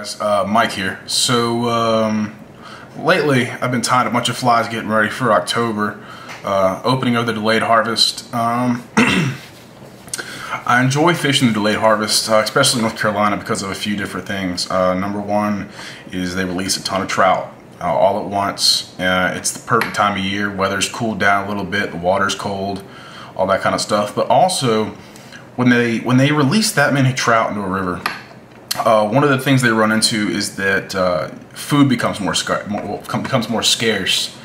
guys, uh, Mike here. So um, lately I've been tying a bunch of flies getting ready for October, uh, opening of the delayed harvest. Um, I enjoy fishing the delayed harvest, uh, especially in North Carolina because of a few different things. Uh, number one is they release a ton of trout uh, all at once. Uh, it's the perfect time of year, weather's cooled down a little bit, the water's cold, all that kind of stuff. But also, when they when they release that many trout into a river, uh, one of the things they run into is that uh, food becomes more, more, becomes more scarce,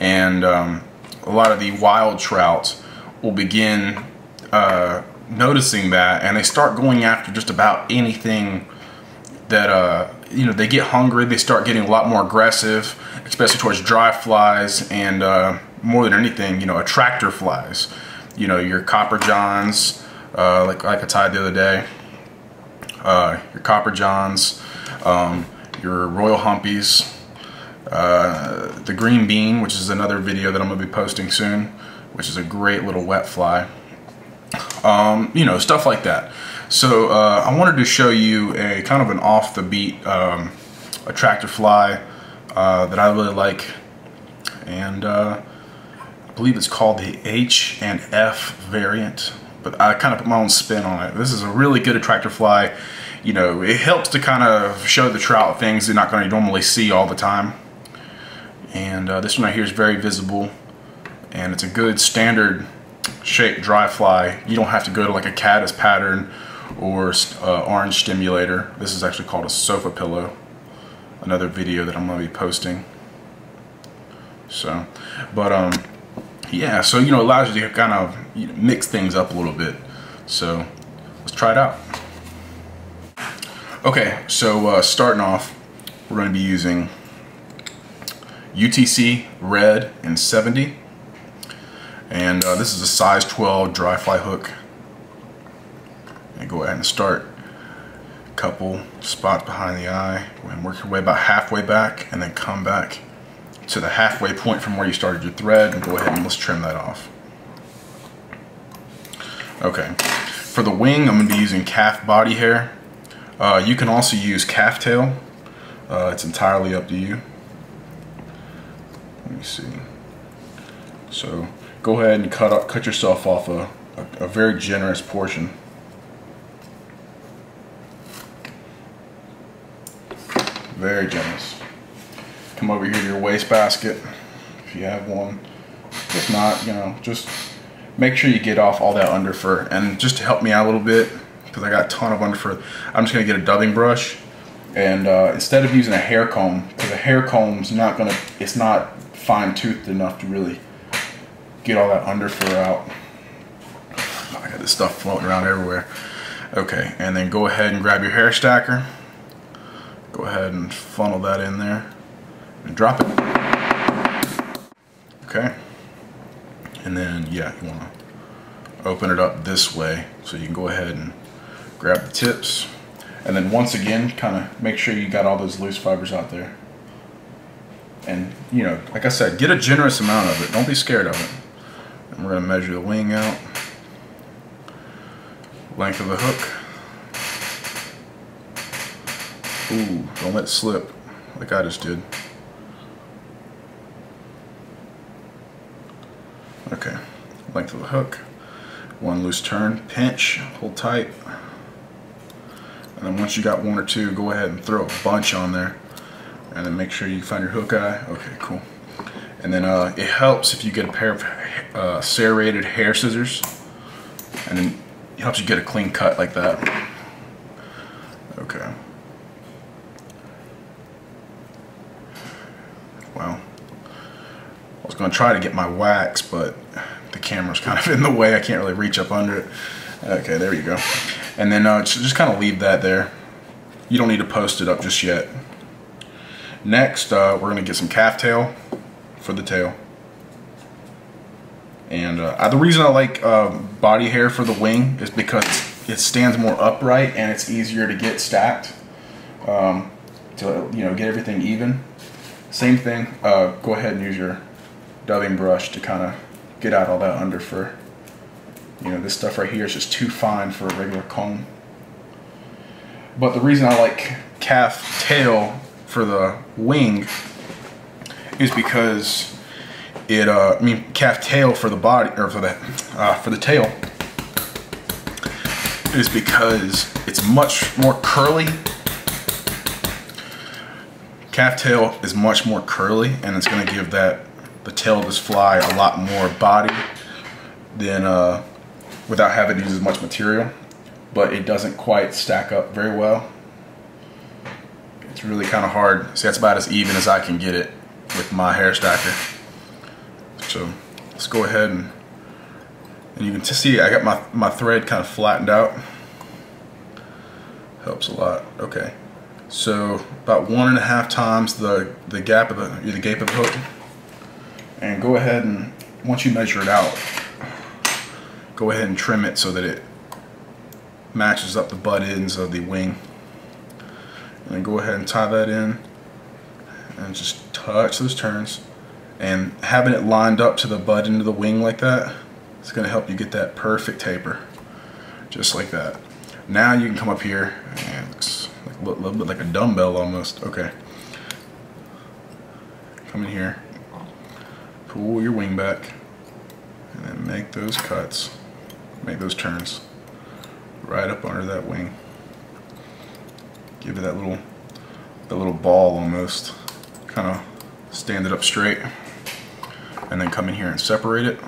and um, a lot of the wild trout will begin uh, noticing that, and they start going after just about anything that uh, you know. They get hungry. They start getting a lot more aggressive, especially towards dry flies, and uh, more than anything, you know, attractor flies. You know, your copper johns, uh, like like I tied the other day uh, your Copper Johns, um, your Royal Humpies, uh, the Green Bean, which is another video that I'm going to be posting soon, which is a great little wet fly. Um, you know, stuff like that. So uh, I wanted to show you a kind of an off the beat um, attractor fly uh, that I really like. And uh, I believe it's called the H and L variant but I kind of put my own spin on it. This is a really good attractor fly. You know, it helps to kind of show the trout things they're not going to normally see all the time. And uh, this one right here is very visible. And it's a good standard shape dry fly. You don't have to go to like a caddis pattern or uh, orange stimulator. This is actually called a sofa pillow. Another video that I'm going to be posting. So, but um, yeah, so you know, it allows you to kind of you know, mix things up a little bit. So let's try it out. Okay, so uh, starting off, we're going to be using UTC Red and 70. And uh, this is a size 12 dry fly hook. And go ahead and start a couple spots behind the eye and work your way about halfway back and then come back to the halfway point from where you started your thread and go ahead and let's trim that off. Okay, for the wing I'm going to be using calf body hair. Uh, you can also use calf tail. Uh, it's entirely up to you. Let me see. So go ahead and cut cut yourself off a, a, a very generous portion. Very generous come over here to your waste basket if you have one. If not, you know, just make sure you get off all that underfur. And just to help me out a little bit, because I got a ton of underfur, I'm just gonna get a dubbing brush. And uh, instead of using a hair comb, because a hair comb's not gonna, it's not fine toothed enough to really get all that underfur out. Oh, I got this stuff floating around everywhere. Okay, and then go ahead and grab your hair stacker. Go ahead and funnel that in there and drop it. Okay. And then, yeah, you want to open it up this way so you can go ahead and grab the tips. And then once again, kind of make sure you got all those loose fibers out there. And, you know, like I said, get a generous amount of it. Don't be scared of it. We're going to measure the wing out. Length of the hook. Ooh, don't let it slip like I just did. Okay, length of the hook, one loose turn, pinch, hold tight. And then once you got one or two, go ahead and throw a bunch on there. And then make sure you find your hook eye. Okay, cool. And then uh, it helps if you get a pair of uh, serrated hair scissors. And it helps you get a clean cut like that. Okay. Well, I was going to try to get my wax, but the camera's kind of in the way. I can't really reach up under it. Okay, there you go. And then uh, just kind of leave that there. You don't need to post it up just yet. Next, uh, we're going to get some calf tail for the tail. And uh, the reason I like uh, body hair for the wing is because it stands more upright and it's easier to get stacked um, to you know get everything even. Same thing. Uh, go ahead and use your dubbing brush to kind of get out all that under fur. You know this stuff right here is just too fine for a regular comb. But the reason I like calf tail for the wing is because it uh, I mean calf tail for the body or for the uh, for the tail is because it's much more curly. Calf tail is much more curly and it's going to give that the tail of this fly a lot more body than uh, without having to use as much material but it doesn't quite stack up very well. It's really kind of hard. See that's about as even as I can get it with my hair stacker so let's go ahead and and you can see I got my, my thread kind of flattened out. Helps a lot. Okay. So about one and a half times the, the gap of the, the gape of the hook. And go ahead and once you measure it out, go ahead and trim it so that it matches up the butt ends of the wing. And then go ahead and tie that in and just touch those turns. And having it lined up to the butt end of the wing like that it's going to help you get that perfect taper, just like that. Now you can come up here, and looks like a little bit like a dumbbell almost. Okay. Come in here, pull your wing back, and then make those cuts, make those turns right up under that wing. Give it that little, that little ball almost, kind of stand it up straight, and then come in here and separate it.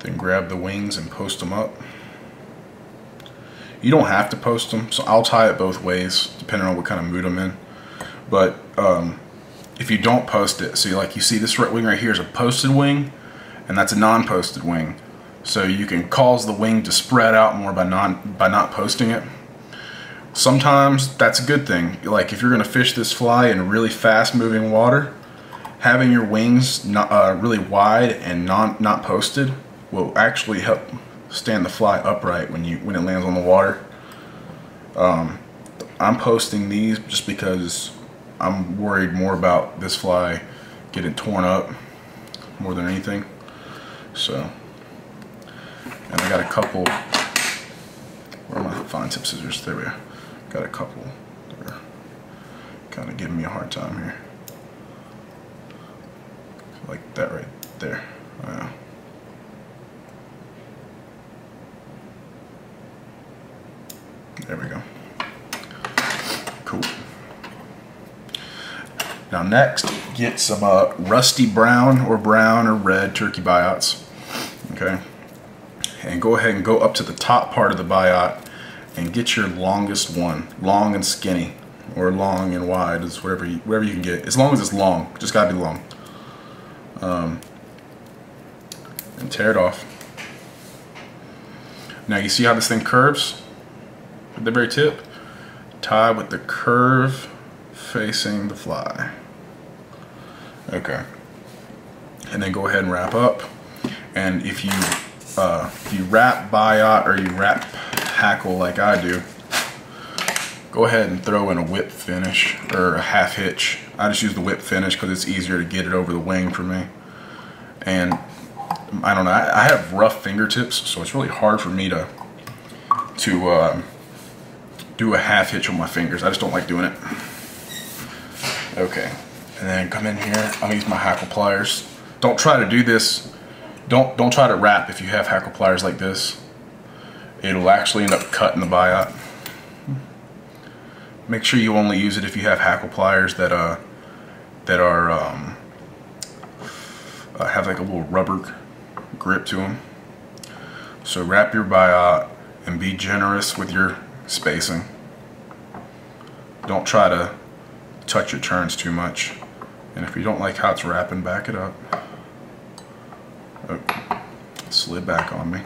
Then grab the wings and post them up. You don't have to post them, so I'll tie it both ways, depending on what kind of mood I'm in. But um, if you don't post it, so like you see this right wing right here is a posted wing, and that's a non-posted wing. So you can cause the wing to spread out more by non by not posting it. Sometimes that's a good thing. Like if you're gonna fish this fly in really fast moving water, having your wings not, uh, really wide and non not posted will actually help stand the fly upright when you when it lands on the water. Um, I'm posting these just because I'm worried more about this fly getting torn up more than anything. So, and I got a couple. Where are my fine tip scissors? There we are. Got a couple. They're kind of giving me a hard time here. Like that right there. Uh, There we go. Cool. Now next, get some uh, rusty brown or brown or red turkey biots. Okay. And go ahead and go up to the top part of the biot and get your longest one, long and skinny, or long and wide, is whatever you, whatever you can get. As long as it's long, just gotta be long. Um, and tear it off. Now you see how this thing curves? at the very tip, tie with the curve facing the fly. Okay. And then go ahead and wrap up. And if you uh, if you wrap biot or you wrap hackle like I do, go ahead and throw in a whip finish or a half hitch. I just use the whip finish because it's easier to get it over the wing for me. And I don't know, I, I have rough fingertips, so it's really hard for me to to uh, do a half hitch on my fingers. I just don't like doing it. Okay, and then come in here. I'm gonna use my hackle pliers. Don't try to do this. Don't don't try to wrap if you have hackle pliers like this. It'll actually end up cutting the biot. Make sure you only use it if you have hackle pliers that uh that are um, uh, have like a little rubber grip to them. So wrap your biot and be generous with your spacing. Don't try to touch your turns too much. And if you don't like how it's wrapping, back it up. Slid back on me.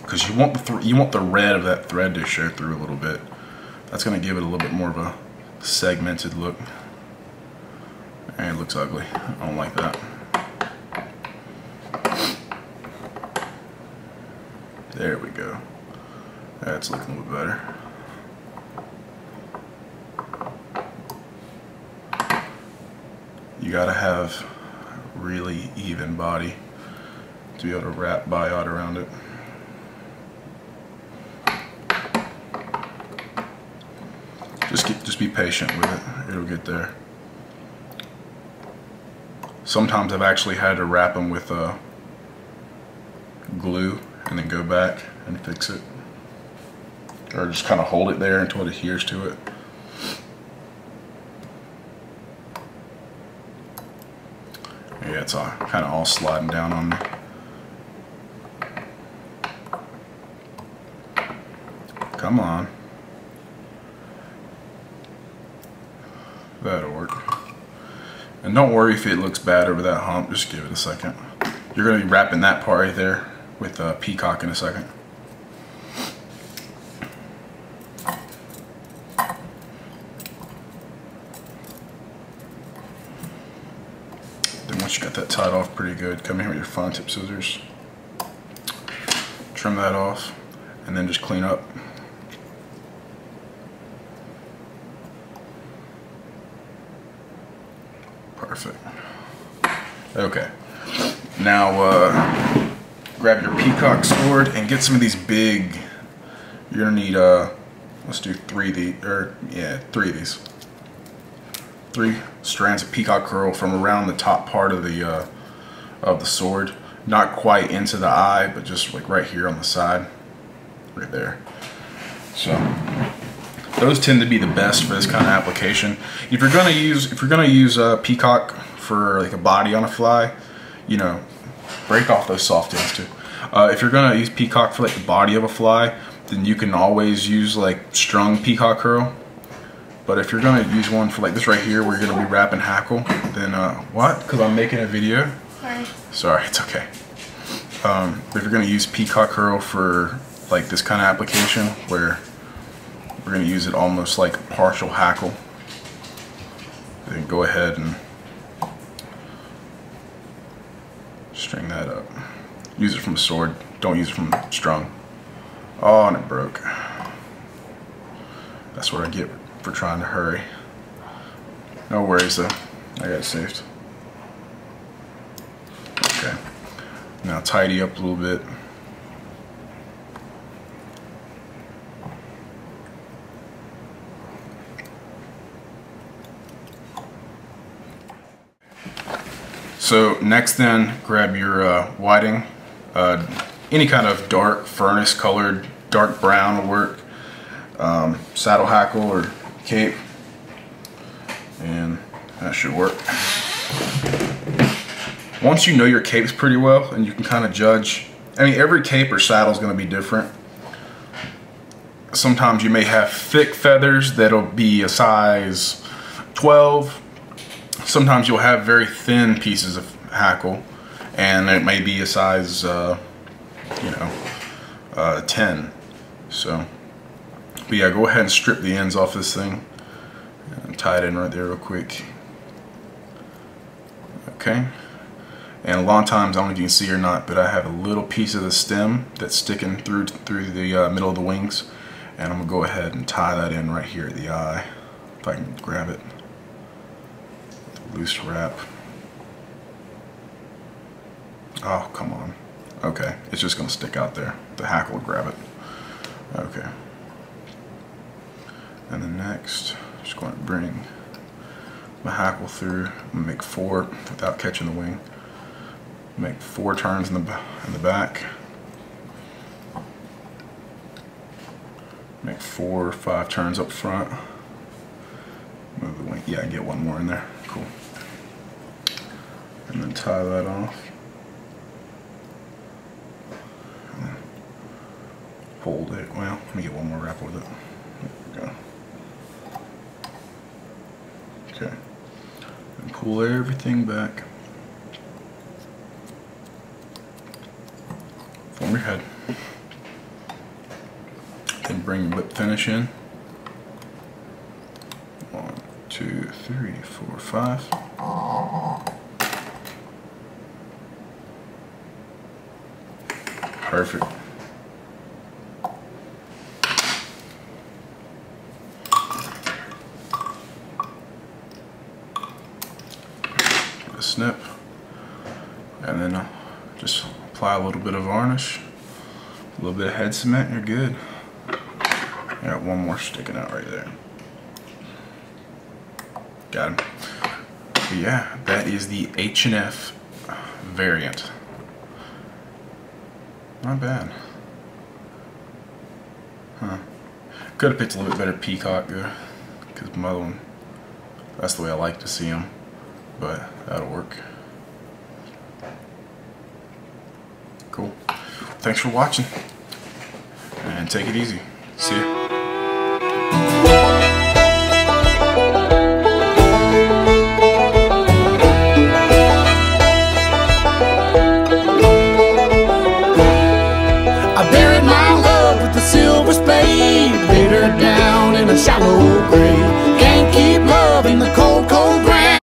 Because you want the you want the red of that thread to show through a little bit. That's going to give it a little bit more of a segmented look. And it looks ugly. I don't like that. There we go. That's looking a little better. You gotta have really even body to be able to wrap biot around it. Just just be patient with it. It'll get there. Sometimes I've actually had to wrap them with uh, glue and then go back and fix it. Or just kind of hold it there until it adheres to it. Yeah, it's all, kind of all sliding down on me. Come on. That'll work. And don't worry if it looks bad over that hump, just give it a second. You're gonna be wrapping that part right there with uh, Peacock in a second. You got that tied off pretty good, come here with your fine tip scissors, trim that off, and then just clean up. Perfect. Okay. Now, uh, grab your peacock sword and get some of these big. You're gonna need uh, let's do three of these, or yeah, three of these. Three strands of peacock herl from around the top part of the uh, of the sword, not quite into the eye, but just like right here on the side, right there. So those tend to be the best for this kind of application. If you're gonna use if you're gonna use a peacock for like a body on a fly, you know, break off those soft ends too. Uh, if you're gonna use peacock for like the body of a fly, then you can always use like strung peacock herl. But if you're gonna use one for like this right here, where you're gonna be wrapping hackle, then uh, what? Because I'm making a video. Sorry. Sorry, it's okay. Um, if you're gonna use peacock herl for like this kind of application, where we're gonna use it almost like partial hackle, then go ahead and string that up. Use it from a sword. Don't use it from strung. Oh, and it broke. That's what I get for trying to hurry. No worries though. I got saved. Okay. Now tidy up a little bit. So next then, grab your uh, whiting. Uh, any kind of dark furnace colored, dark brown will work. Um, saddle hackle or cape. And that should work. Once you know your capes pretty well and you can kind of judge, I mean every cape or saddle is going to be different. Sometimes you may have thick feathers that'll be a size 12 sometimes you'll have very thin pieces of hackle and it may be a size uh, you know uh, 10 so but yeah go ahead and strip the ends off this thing and tie it in right there real quick okay and a lot of times I don't know if you can see or not but I have a little piece of the stem that's sticking through through the uh, middle of the wings and I'm gonna go ahead and tie that in right here at the eye if I can grab it loose wrap. Oh, come on. Okay, it's just gonna stick out there. The hackle will grab it. Okay. And then next, just going to bring my hackle through. I'm make four without catching the wing. Make four turns in the in the back. Make four or five turns up front. Move the wing. Yeah, I get one more in there. Cool and then tie that off. Hold it. Well, let me get one more wrap with it. Okay. And pull everything back. Form your head. Then bring your whip finish in. One, two, three, four, five. Perfect. Snip. And then uh, just apply a little bit of varnish. A little bit of head cement, you're good. got one more sticking out right there. Got him. But yeah, that is the H&L variant. Not bad. Huh. Could have picked a little bit better peacock there. Because my other one, that's the way I like to see them. But that'll work. Cool. Thanks for watching. And take it easy. See ya. I buried my love with a silver spade laid her down in a shallow grave.